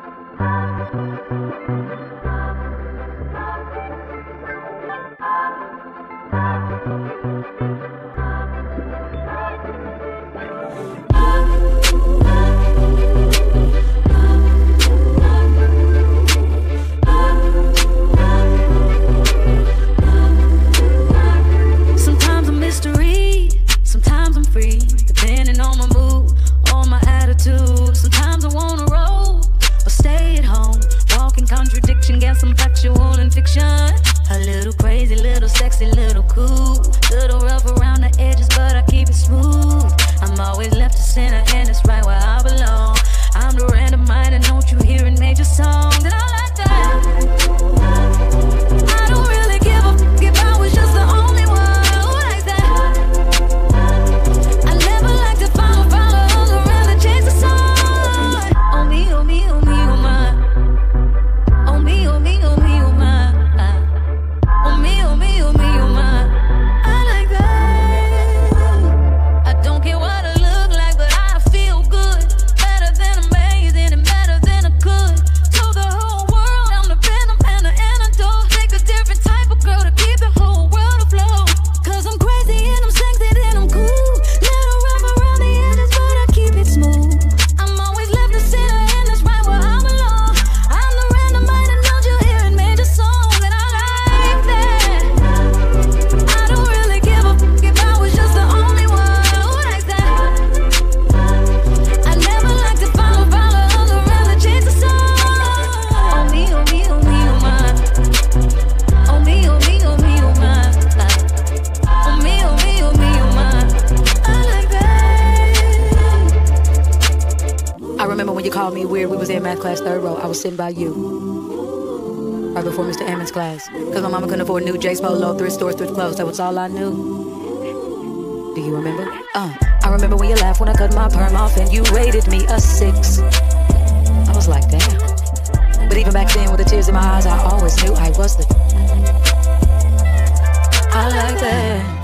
Thank you. Little crazy, little sexy, little cool. Little rough around the edges, but I keep it smooth. I'm always remember when you called me weird. We was in math class, third row. I was sitting by you, right before Mr. Ammon's class, because my mama couldn't afford new Jake's Polo, thrift stores, thrift clothes. That was all I knew. Do you remember? Uh, I remember when you laughed when I cut my perm off and you rated me a six. I was like, damn. But even back then, with the tears in my eyes, I always knew I was the. I like that.